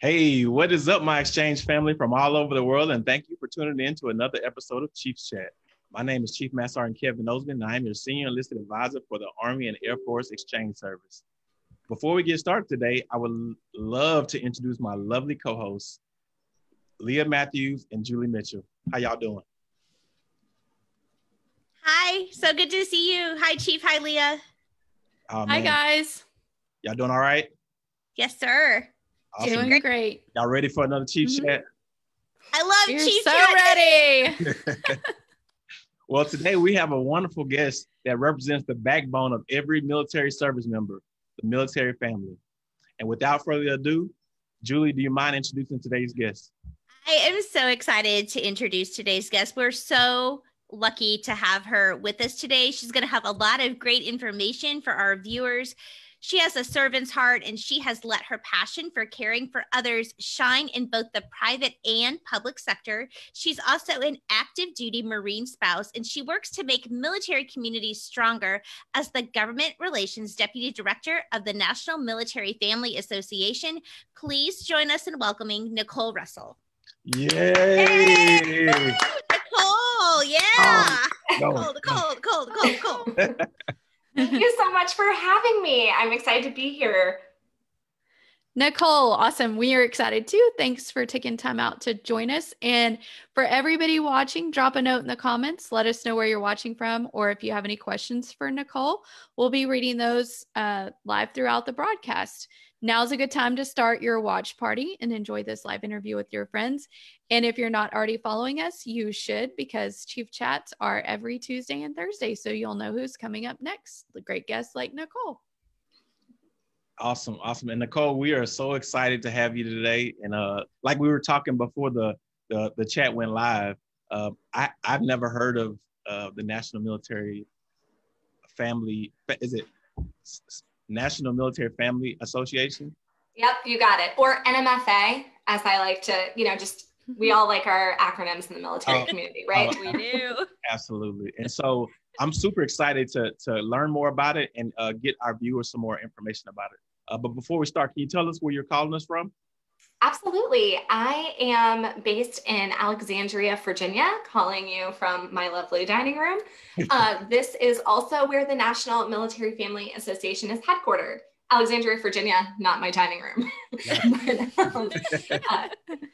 Hey, what is up, my exchange family from all over the world? And thank you for tuning in to another episode of Chiefs Chat. My name is Chief Master Sergeant Kevin Osby, and I am your senior enlisted advisor for the Army and Air Force Exchange Service. Before we get started today, I would love to introduce my lovely co-hosts, Leah Matthews and Julie Mitchell. How y'all doing? Hi, so good to see you. Hi, Chief. Hi, Leah. Oh, Hi, guys. Y'all doing all right? Yes, sir. Awesome. Doing great. Y'all ready for another Chief mm-hmm. chat? I love You're Chief so chat. ready. well, today we have a wonderful guest that represents the backbone of every military service member, the military family. And without further ado, Julie, do you mind introducing today's guest? I am so excited to introduce today's guest. We're so lucky to have her with us today. She's going to have a lot of great information for our viewers. She has a servant's heart and she has let her passion for caring for others shine in both the private and public sector. She's also an active duty Marine spouse and she works to make military communities stronger as the Government Relations Deputy Director of the National Military Family Association. Please join us in welcoming Nicole Russell. Yay! Hey! Nicole, yeah. Oh, Nicole, Nicole, Nicole, Nicole, Nicole. Thank you so much for having me. I'm excited to be here. Nicole, awesome. We are excited too. Thanks for taking time out to join us. And for everybody watching, drop a note in the comments. Let us know where you're watching from, or if you have any questions for Nicole, we'll be reading those uh, live throughout the broadcast. Now's a good time to start your watch party and enjoy this live interview with your friends. And if you're not already following us, you should because Chief Chats are every Tuesday and Thursday. So you'll know who's coming up next. The great guests like Nicole. Awesome, awesome. And Nicole, we are so excited to have you today. And uh, like we were talking before the the, the chat went live, uh, I I've never heard of uh, the National Military Family. Is it National Military Family Association? Yep, you got it. Or NMFA, as I like to, you know, just we all like our acronyms in the military oh, community, right? Oh, we do. Absolutely. And so I'm super excited to, to learn more about it and uh, get our viewers some more information about it. Uh, but before we start, can you tell us where you're calling us from? Absolutely. I am based in Alexandria, Virginia, calling you from my lovely dining room. Uh, this is also where the National Military Family Association is headquartered. Alexandria, Virginia, not my dining room. but, um, uh,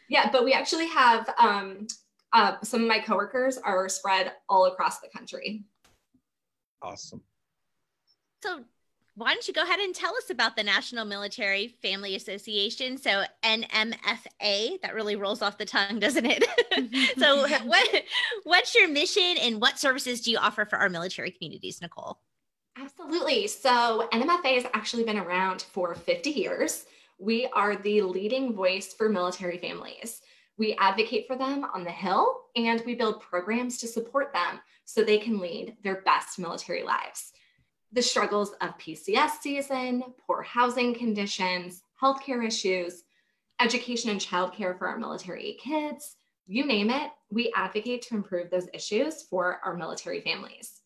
yeah, but we actually have um, uh, some of my coworkers are spread all across the country. Awesome. So, why don't you go ahead and tell us about the National Military Family Association? So NMFA, that really rolls off the tongue, doesn't it? so what what's your mission and what services do you offer for our military communities, Nicole? Absolutely. So, NMFA has actually been around for 50 years. We are the leading voice for military families. We advocate for them on the Hill and we build programs to support them so they can lead their best military lives. The struggles of PCS season, poor housing conditions, healthcare issues, education and childcare for our military kids, you name it, we advocate to improve those issues for our military families.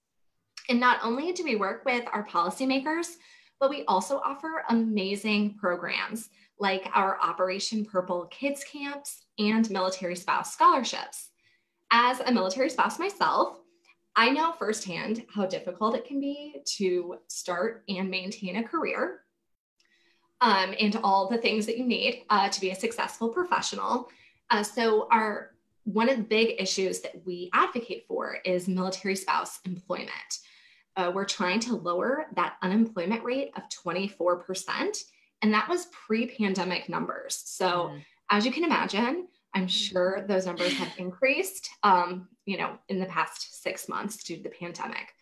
And not only do we work with our policymakers, but we also offer amazing programs like our Operation Purple Kids Camps and Military Spouse Scholarships. As a military spouse myself, I know firsthand how difficult it can be to start and maintain a career um, and all the things that you need uh, to be a successful professional. Uh, so, our one of the big issues that we advocate for is military spouse employment uh, we're trying to lower that unemployment rate of 24%. And that was pre pandemic numbers. So, mm. as you can imagine, I'm sure those numbers have increased, um, you know, in the past six months due to the pandemic.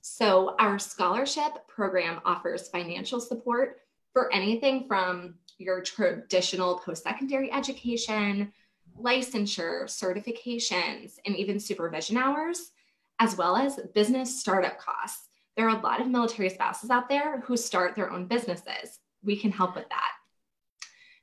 So, our scholarship program offers financial support for anything from your traditional post secondary education, licensure, certifications, and even supervision hours as well as business startup costs. There are a lot of military spouses out there who start their own businesses. We can help with that.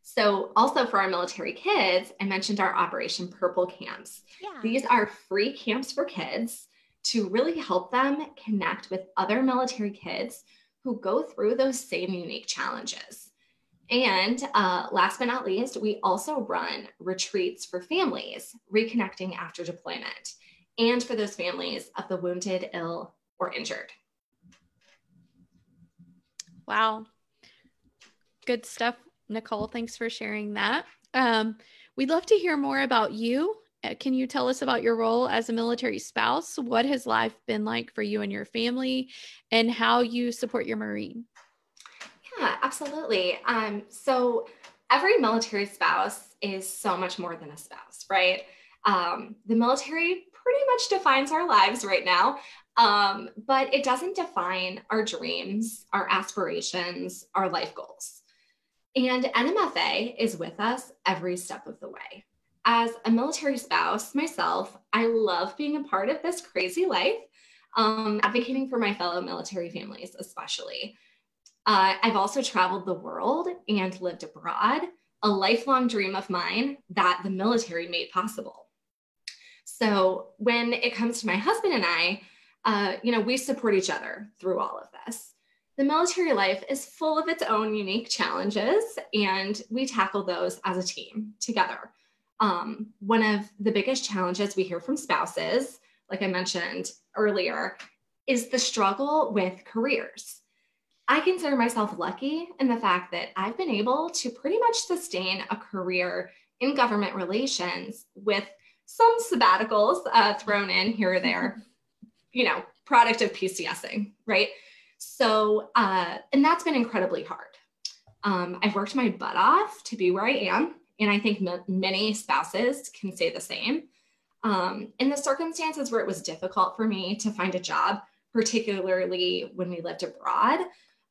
So, also for our military kids, I mentioned our Operation Purple camps. Yeah. These are free camps for kids to really help them connect with other military kids who go through those same unique challenges. And uh, last but not least, we also run retreats for families reconnecting after deployment and for those families of the wounded, ill, or injured. Wow. Good stuff, Nicole. Thanks for sharing that. Um, we'd love to hear more about you. Uh, can you tell us about your role as a military spouse? What has life been like for you and your family, and how you support your Marine? Yeah, absolutely. Um, so, every military spouse is so much more than a spouse, right? Um, the military pretty much defines our lives right now. Um, but it doesn't define our dreams, our aspirations, our life goals. And NMFA is with us every step of the way. As a military spouse myself, I love being a part of this crazy life, um, advocating for my fellow military families, especially. Uh, I've also traveled the world and lived abroad, a lifelong dream of mine that the military made possible. So when it comes to my husband and I, uh, you know, we support each other through all of this. The military life is full of its own unique challenges, and we tackle those as a team together. Um, one of the biggest challenges we hear from spouses, like I mentioned earlier, is the struggle with careers. I consider myself lucky in the fact that I've been able to pretty much sustain a career in government relations with some sabbaticals uh, thrown in here or there you know, product of PCSing, right? So, uh, and that's been incredibly hard. Um, I've worked my butt off to be where I am. And I think m- many spouses can say the same. Um, in the circumstances where it was difficult for me to find a job, particularly when we lived abroad,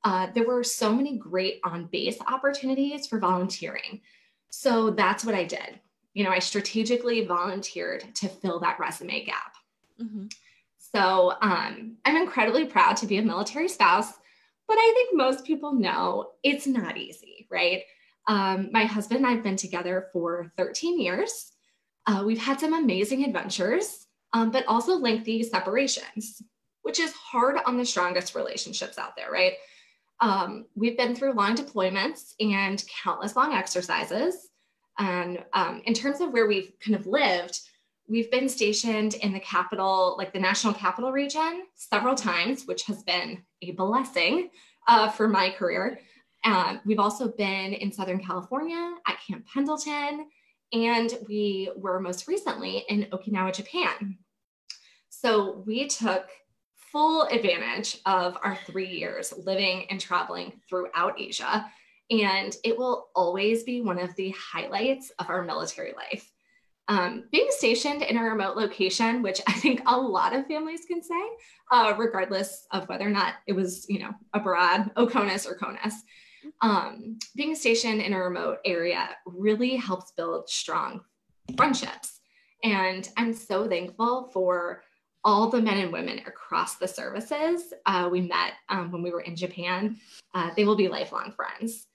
uh, there were so many great on base opportunities for volunteering. So that's what I did. You know, I strategically volunteered to fill that resume gap. Mm-hmm. So um, I'm incredibly proud to be a military spouse, but I think most people know it's not easy, right? Um, my husband and I have been together for 13 years. Uh, we've had some amazing adventures, um, but also lengthy separations, which is hard on the strongest relationships out there, right? Um, we've been through long deployments and countless long exercises. And um, in terms of where we've kind of lived, We've been stationed in the capital, like the national capital region, several times, which has been a blessing uh, for my career. Um, we've also been in Southern California at Camp Pendleton, and we were most recently in Okinawa, Japan. So we took full advantage of our three years living and traveling throughout Asia. And it will always be one of the highlights of our military life. Um, being stationed in a remote location, which I think a lot of families can say, uh, regardless of whether or not it was, you know, abroad, Oconus or CONUS, um, being stationed in a remote area really helps build strong friendships. And I'm so thankful for all the men and women across the services uh, we met um, when we were in Japan. Uh, they will be lifelong friends.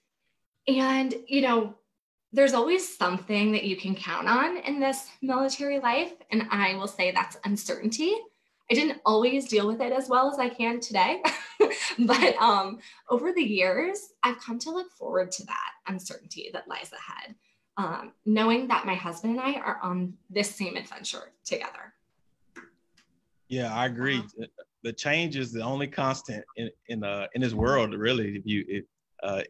And, you know, there's always something that you can count on in this military life. And I will say that's uncertainty. I didn't always deal with it as well as I can today. but um, over the years, I've come to look forward to that uncertainty that lies ahead, um, knowing that my husband and I are on this same adventure together. Yeah, I agree. The change is the only constant in in uh, in this world, really. If you, if, uh,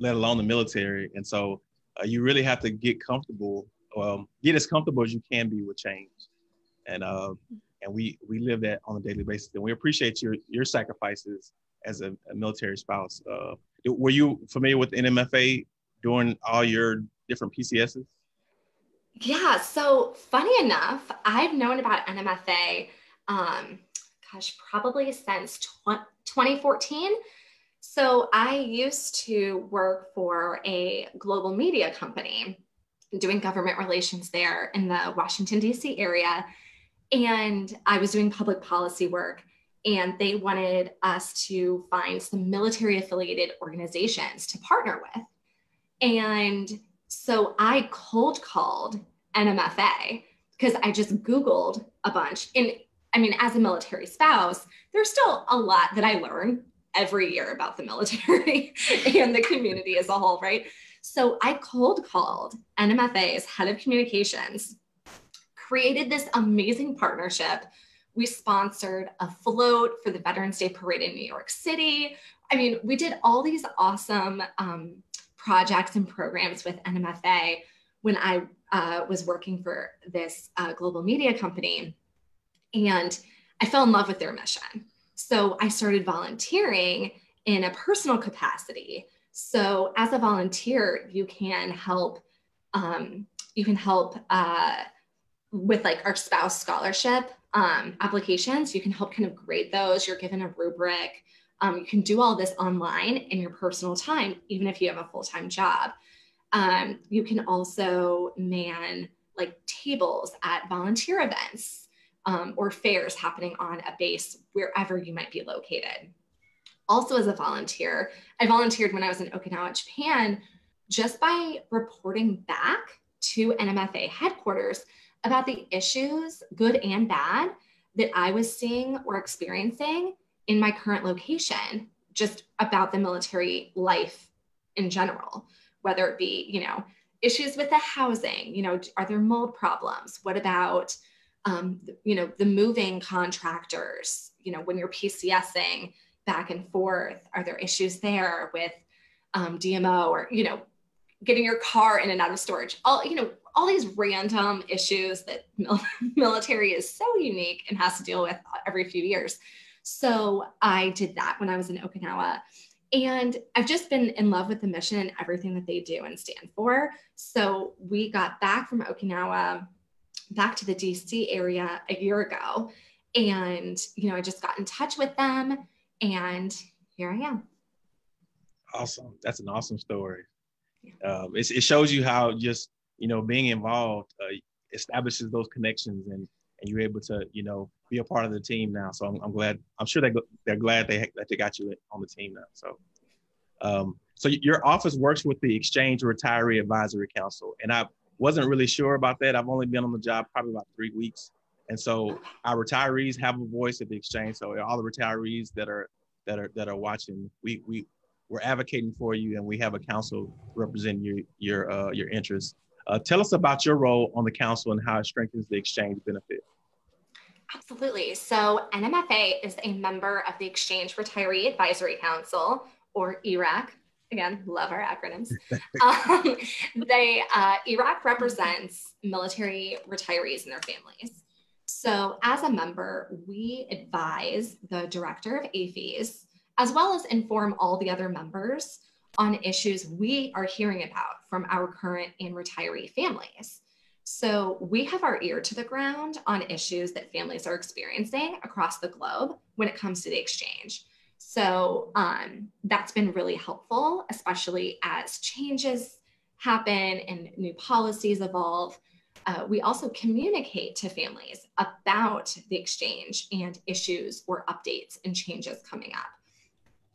let alone the military, and so uh, you really have to get comfortable, um, get as comfortable as you can be with change. And uh, and we we live that on a daily basis. And we appreciate your your sacrifices as a, a military spouse. Uh, were you familiar with NMFA during all your different PCSs? Yeah. So funny enough, I've known about NMFA, um, gosh, probably since tw- 2014. So I used to work for a global media company doing government relations there in the Washington, D.C. area. And I was doing public policy work, and they wanted us to find some military affiliated organizations to partner with. And so I cold called NMFA because I just Googled a bunch. And I mean, as a military spouse, there's still a lot that I learned every year about the military and the community as a whole, right? So I cold called NMFA's head of communications, created this amazing partnership. We sponsored a float for the Veterans Day Parade in New York City. I mean, we did all these awesome um, projects and programs with NMFA when I uh, was working for this uh, global media company. And I fell in love with their mission. So I started volunteering in a personal capacity. So as a volunteer, you can help. Um, you can help uh, with like our spouse scholarship um, applications. You can help kind of grade those. You're given a rubric. Um, you can do all this online in your personal time, even if you have a full time job. Um, you can also man like tables at volunteer events um, or fairs happening on a base wherever you might be located. Also, as a volunteer, I volunteered when I was in Okinawa, Japan, just by reporting back to NMFA headquarters about the issues, good and bad, that I was seeing or experiencing in my current location, just about the military life in general, whether it be, you know, issues with the housing, you know, are there mold problems? What about, um, you know, the moving contractors, you know, when you're PCSing back and forth, are there issues there with um, DMO or, you know, getting your car in and out of storage? All, you know, all these random issues that mil- military is so unique and has to deal with every few years. So I did that when I was in Okinawa. And I've just been in love with the mission and everything that they do and stand for. So we got back from Okinawa back to the DC area a year ago. And, you know, I just got in touch with them and here I am. Awesome. That's an awesome story. Yeah. Um, it shows you how just, you know, being involved uh, establishes those connections and, and you're able to, you know, be a part of the team now. So I'm, I'm glad. I'm sure they they're glad they that they got you on the team now. So, um, so your office works with the Exchange Retiree Advisory Council, and I wasn't really sure about that. I've only been on the job probably about three weeks, and so our retirees have a voice at the exchange. So all the retirees that are that are that are watching, we we we're advocating for you, and we have a council representing your your uh, your interests. Uh, tell us about your role on the council and how it strengthens the exchange benefit. Absolutely. So NMFA is a member of the Exchange Retiree Advisory Council, or ERAC. Again, love our acronyms. um, they uh, ERAC represents military retirees and their families. So, as a member, we advise the director of AAFES, as well as inform all the other members on issues we are hearing about from our current and retiree families. So we have our ear to the ground on issues that families are experiencing across the globe when it comes to the exchange. So um, that's been really helpful, especially as changes happen and new policies evolve. Uh, we also communicate to families about the exchange and issues or updates and changes coming up.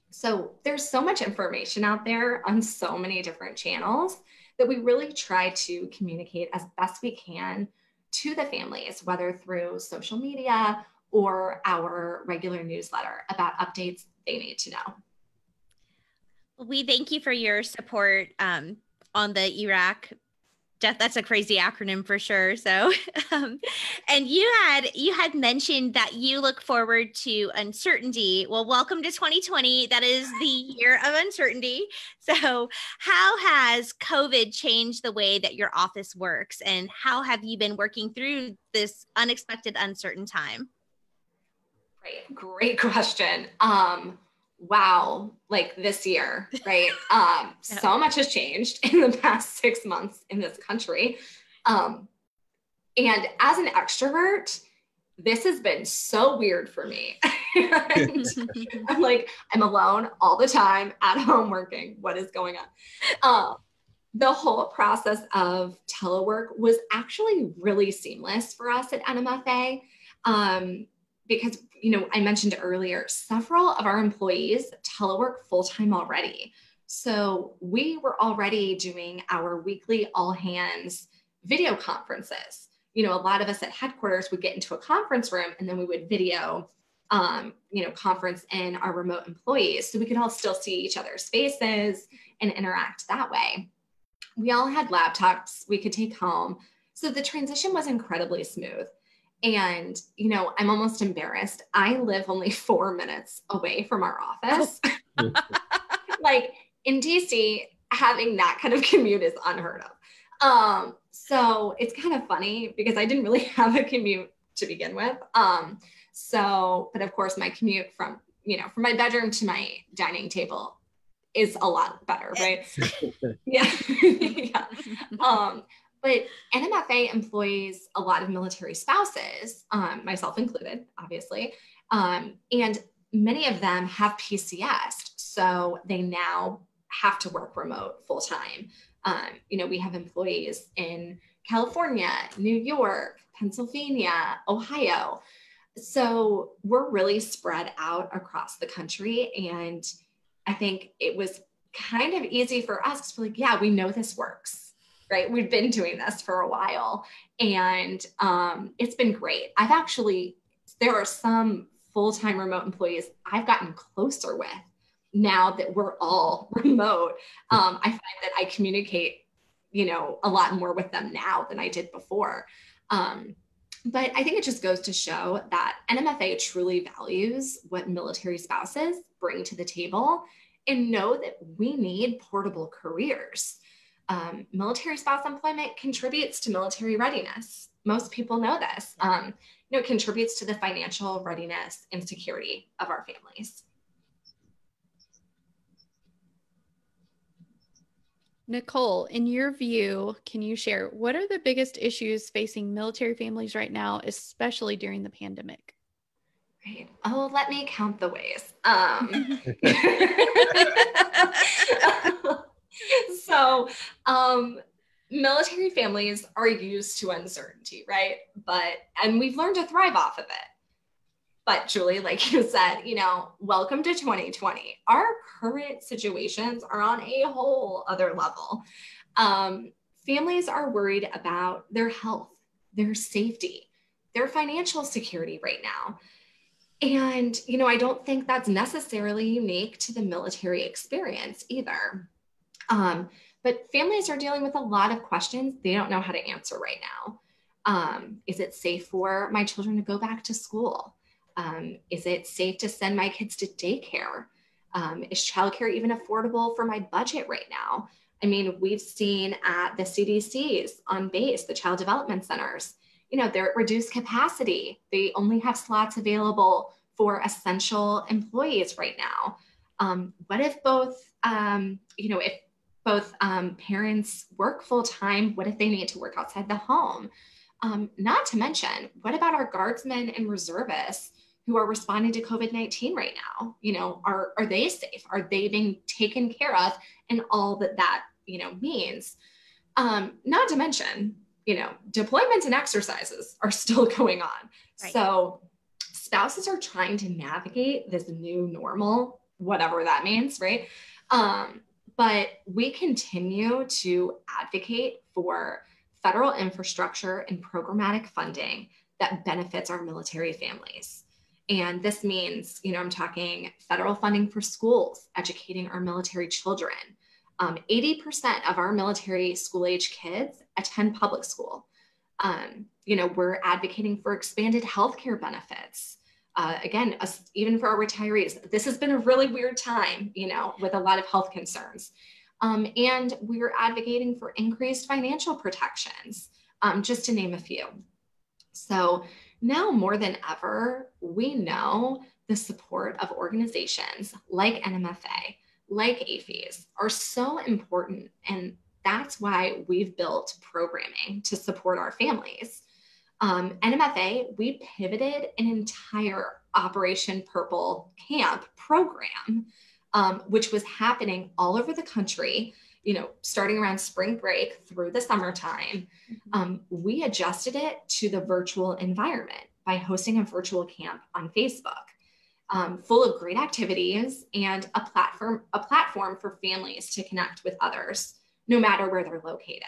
So there's so much information out there on so many different channels that we really try to communicate as best we can to the families, whether through social media or our regular newsletter about updates they need to know. We thank you for your support um, on the Iraq ERAC that's a crazy acronym for sure so um, and you had you had mentioned that you look forward to uncertainty. Well welcome to 2020 that is the year of uncertainty. So how has covid changed the way that your office works and how have you been working through this unexpected uncertain time great great question um wow, like this year, right? Um, yeah. So much has changed in the past six months in this country. Um, and as an extrovert, this has been so weird for me. I'm like, I'm alone all the time at home working. What is going on? Um, the whole process of telework was actually really seamless for us at NMFA. Um, because you know i mentioned earlier several of our employees telework full-time already so we were already doing our weekly all hands video conferences you know a lot of us at headquarters would get into a conference room and then we would video um, you know, conference in our remote employees so we could all still see each other's faces and interact that way. We all had laptops we could take home. So the transition was incredibly smooth. And, you know, I'm almost embarrassed. I live only four minutes away from our office. like in DC, having that kind of commute is unheard of. Um, so it's kind of funny because I didn't really have a commute to begin with. Um, so, but of course, my commute from, you know, from my bedroom to my dining table is a lot better, right? yeah. yeah. Um, but NMFA employs a lot of military spouses, um, myself included, obviously. Um, and many of them have PCS. So they now have to work remote full time. Um, you know, we have employees in California, New York, Pennsylvania, Ohio. So we're really spread out across the country. And I think it was kind of easy for us to be like, yeah, we know this works, right? We've been doing this for a while and um, it's been great. I've actually, there are some full time remote employees I've gotten closer with now that we're all remote. Um, I find that I communicate, you know, a lot more with them now than I did before. Um, but I think it just goes to show that NMFA truly values what military spouses bring to the table and know that we need portable careers. Um, military spouse employment contributes to military readiness. Most people know this. Um, you know, it contributes to the financial readiness and security of our families. Nicole, in your view, can you share what are the biggest issues facing military families right now, especially during the pandemic? Right. Oh, let me count the ways. Um, so, um, military families are used to uncertainty, right? But, and we've learned to thrive off of it. But, Julie, like you said, you know, welcome to 2020. Our current situations are on a whole other level. Um, families are worried about their health, their safety, their financial security right now. And, you know, I don't think that's necessarily unique to the military experience either. Um, but families are dealing with a lot of questions they don't know how to answer right now. Um, is it safe for my children to go back to school? Um, is it safe to send my kids to daycare? Um, is childcare even affordable for my budget right now? I mean, we've seen at the CDCs on base, the child development centers, you know, they're at reduced capacity. They only have slots available for essential employees right now. Um, what if both, um, you know, if both um, parents work full time, what if they need to work outside the home? Um, not to mention, what about our guardsmen and reservists who are responding to COVID 19 right now? You know, are, are they safe? Are they being taken care of? And all that that, you know, means. Um, not to mention, you know, deployments and exercises are still going on. Right. So spouses are trying to navigate this new normal, whatever that means, right? Um, but we continue to advocate for federal infrastructure and programmatic funding that benefits our military families. And this means, you know, I'm talking federal funding for schools, educating our military children, um, 80% of our military school age kids attend public school. Um, you know, we're advocating for expanded healthcare benefits. Uh, again, us, even for our retirees, this has been a really weird time, you know, with a lot of health concerns. Um, and we're advocating for increased financial protections, um, just to name a few. So now more than ever, we know the support of organizations like NMFA, like AAFES are so important. And that's why we've built programming to support our families. Um, NMFA, we pivoted an entire Operation Purple Camp program, um, which was happening all over the country, you know, starting around spring break through the summertime. Mm-hmm. Um, we adjusted it to the virtual environment by hosting a virtual camp on Facebook um, full of great activities and a platform, a platform for families to connect with others, no matter where they're located.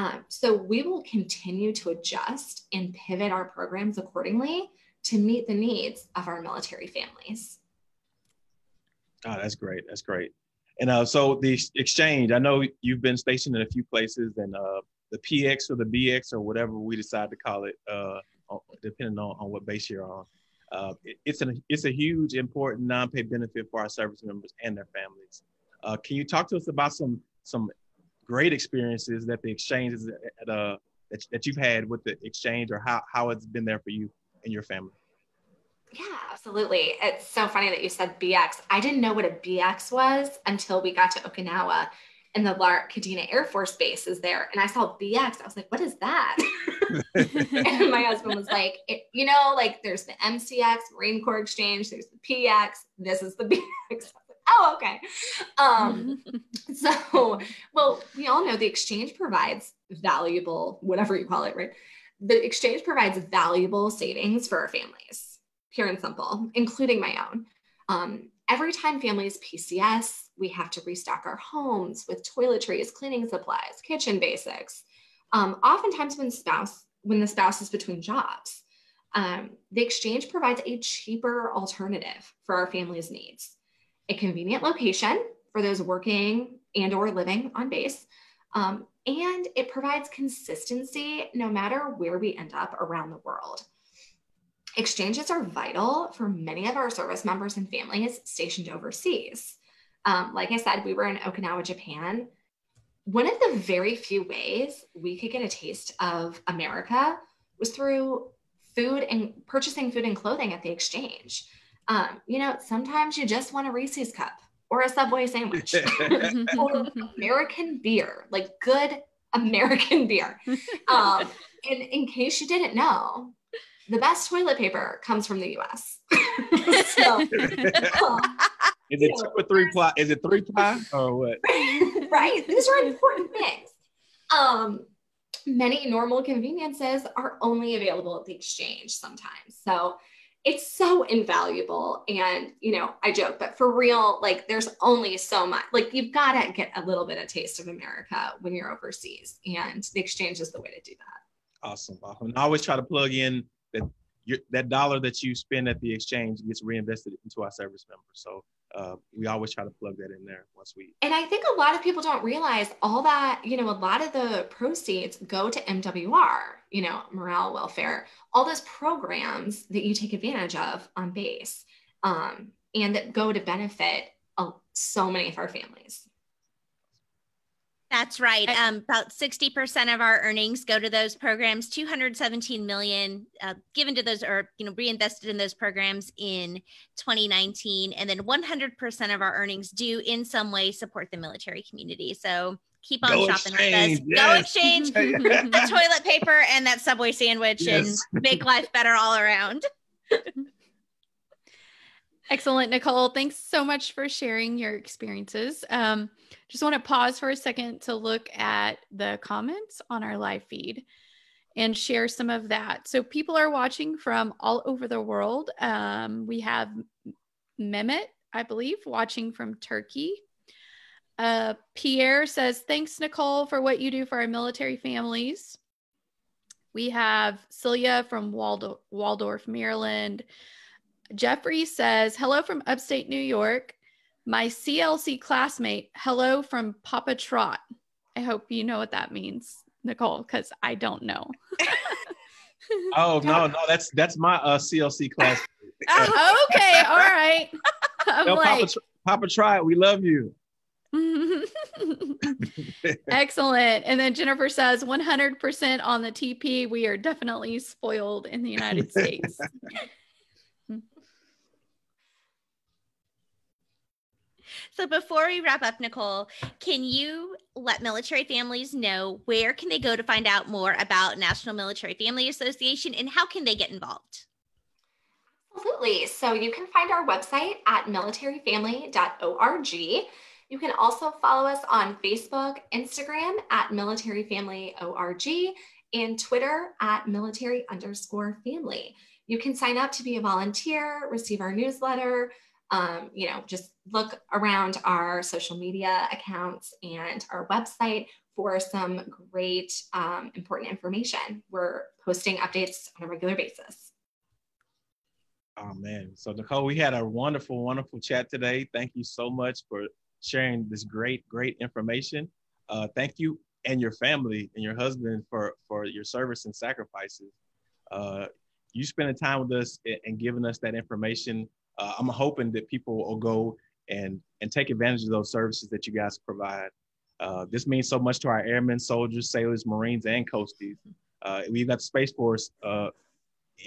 Um, so we will continue to adjust and pivot our programs accordingly to meet the needs of our military families. Oh, that's great. That's great. And uh, so the exchange, I know you've been stationed in a few places, and uh, the PX or the BX or whatever we decide to call it, uh, depending on, on what base you're on. Uh, it, it's, an, it's a huge, important non-pay benefit for our service members and their families. Uh, can you talk to us about some some great experiences that the exchange is at, uh, that, that you've had with the exchange or how, how it's been there for you and your family? Yeah, absolutely. It's so funny that you said BX. I didn't know what a BX was until we got to Okinawa and the Lark Kadena Air Force Base is there. And I saw BX. I was like, what is that? and my husband was like, you know, like there's the MCX, Marine Corps Exchange, there's the PX, this is the BX. Oh, okay. Um, so, well, we all know the exchange provides valuable, whatever you call it, right? The exchange provides valuable savings for our families, pure and simple, including my own. Um, every time families PCS, we have to restock our homes with toiletries, cleaning supplies, kitchen basics. Um, oftentimes, when spouse when the spouse is between jobs, um, the exchange provides a cheaper alternative for our family's needs a convenient location for those working and or living on base. Um, and it provides consistency no matter where we end up around the world. Exchanges are vital for many of our service members and families stationed overseas. Um, like i said we were in okinawa japan. One of the very few ways we could get a taste of america was through food and purchasing food and clothing at the exchange um, you know, sometimes you just want a Reese's cup or a Subway sandwich or American beer, like good American beer. Um, and in case you didn't know, the best toilet paper comes from the US. so, um, is it two or three ply? Is it three ply or what? right. These are important things. Um, many normal conveniences are only available at the exchange sometimes. So it's so invaluable. And, you know, I joke, but for real, like there's only so much, like you've got to get a little bit of taste of America when you're overseas. And the exchange is the way to do that. Awesome. awesome. I always try to plug in that that dollar that you spend at the exchange gets reinvested into our service members. So uh, we always try to plug that in there once we. And I think a lot of people don't realize all that, you know, a lot of the proceeds go to MWR, you know, morale, welfare, all those programs that you take advantage of on base um, and that go to benefit uh, so many of our families. That's right. Um, about 60% of our earnings go to those programs, 217 million uh, given to those or, you know, reinvested in those programs in 2019. And then 100% of our earnings do in some way support the military community. So keep on Go shopping exchange. with us. Yes. Go exchange the toilet paper and that Subway sandwich yes. and make life better all around. Excellent, Nicole. Thanks so much for sharing your experiences. Um, just want to pause for a second to look at the comments on our live feed and share some of that. So, people are watching from all over the world. Um, we have Mehmet, I believe, watching from Turkey. Uh, Pierre says, Thanks, Nicole, for what you do for our military families. We have Celia from Waldorf, Waldorf Maryland. Jeffrey says, Hello from upstate New York. My CLC classmate, hello from Papa Trot. I hope you know what that means, Nicole, because I don't know. oh no, no, that's that's my uh, CLC class. oh, okay, all right. No, like, Papa, Papa Trot, we love you. Excellent. And then Jennifer says 100% on the TP. We are definitely spoiled in the United States. So before we wrap up, Nicole, can you let military families know where can they go to find out more about National Military Family Association and how can they get involved? Absolutely. So you can find our website at militaryfamily.org. You can also follow us on Facebook, Instagram at militaryfamily.org, and Twitter at military underscore family. You can sign up to be a volunteer, receive our newsletter, um, you know, just look around our social media accounts and our website for some great um, important information. We're posting updates on a regular basis. Oh man. So Nicole, we had a wonderful, wonderful chat today. Thank you so much for sharing this great, great information. Uh, thank you and your family and your husband for for your service and sacrifices. Uh, you spending time with us and giving us that information. Uh, I'm hoping that people will go and and take advantage of those services that you guys provide. Uh, this means so much to our airmen, soldiers, sailors, Marines, and coasties. Uh, we've got the Space Force uh,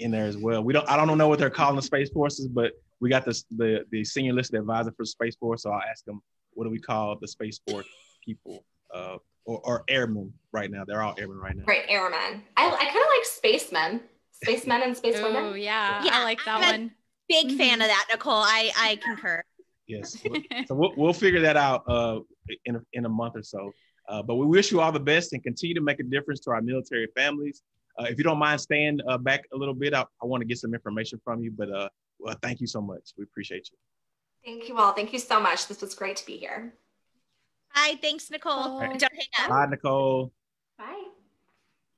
in there as well. We don't I don't know what they're calling the Space Forces, but we got this the the senior listed advisor for the Space Force. So I'll ask them what do we call the Space Force people uh, or, or airmen right now? They're all airmen right now. Right, airmen. I, I kind of like spacemen, spacemen and spacewomen. Oh yeah, Yeah, I like that I'm one. Big fan Mhm. of that, Nicole. I I concur. Yes. so we'll, we'll figure that out uh, in, a, in a month or so. Uh, but we wish you all the best and continue to make a difference to our military families. Uh, if you don't mind staying uh, back a little bit, I, I want to get some information from you. But uh, well, thank you so much. We appreciate you. Thank you all. Thank you so much. This was great to be here. Hi, thanks, Nicole. Bye. Don't hang up. Bye, Nicole.